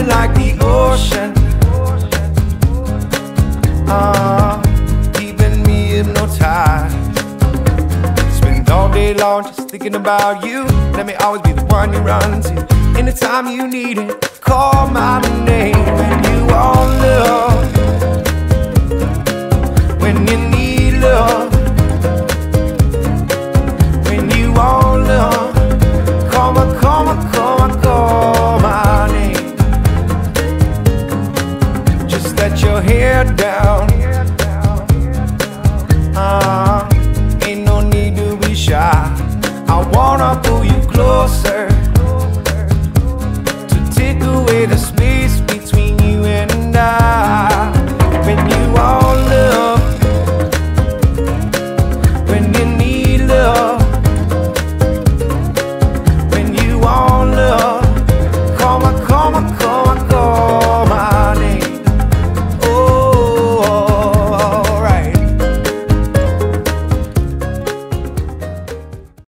You're like the ocean. Uh, keeping me hypnotized. Spend all day long just thinking about you. Let me always be the one you run to. Anytime you need it, call my name your head down. Uh, ain't no need to be shy. I wanna pull you closer to take away the smell.